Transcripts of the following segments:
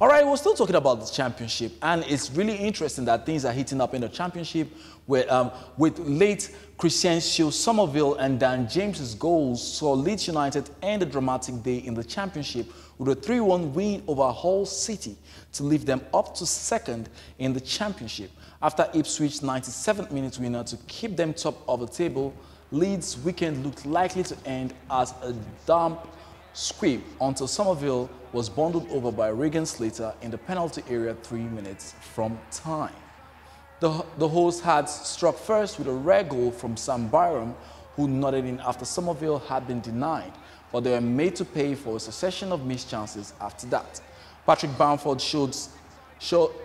All right, we're still talking about the championship, and it's really interesting that things are heating up in the championship with, um, with late Crysencio Summerville and Dan James's goals saw Leeds United end a dramatic day in the championship with a 3-1 win over Hull City to lift them up to second in the championship. After Ipswich's 97th minute winner to keep them top of the table, Leeds' weekend looked likely to end as a damp squib until Summerville was bundled over by Regan Slater in the penalty area three minutes from time. The, the hosts had struck first with a rare goal from Sam Byram, who nodded in after Summerville had been denied, but they were made to pay for a succession of missed chances after that. Patrick Bamford showed,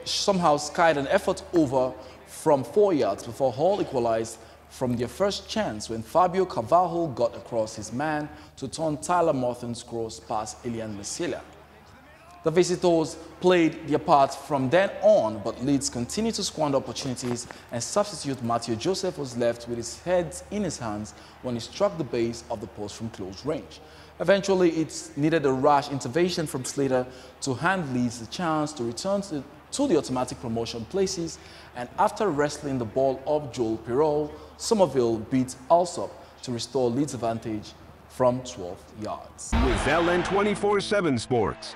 somehow skied an effort over from four yards before Hull equalized from their first chance when Fabio Carvalho got across his man to turn Tyler Morton's cross past Illan Meslier. The visitors played their part from then on, but Leeds continued to squander opportunities and substitute Mateo Joseph was left with his head in his hands when he struck the base of the post from close range. Eventually, it needed a rash intervention from Slater to hand Leeds the chance to return to, to the automatic promotion places, and after wrestling the ball off Joel Piroe, Summerville beat Allsop to restore Leeds' advantage from 12 yards. With LN 24-7 Sports.